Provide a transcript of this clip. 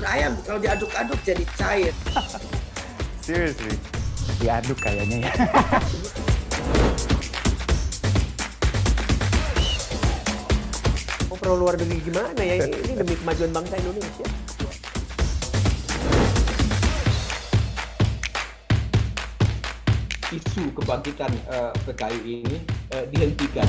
ayam kalau diaduk-aduk jadi cair. Seriously? Diaduk kayaknya ya. Mau pro luar negeri gimana ya? Ini demi kemajuan bangsa Indonesia. isu kebangkitan uh, PKI ini uh, dihentikan.